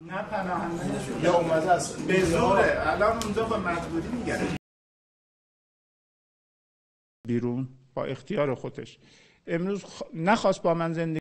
نه پناهنده یا اومده است. به زوره الان اونجا با مجبوری میگن بیرون با اختیار خودش. امروز خ... نخواست با من زندگی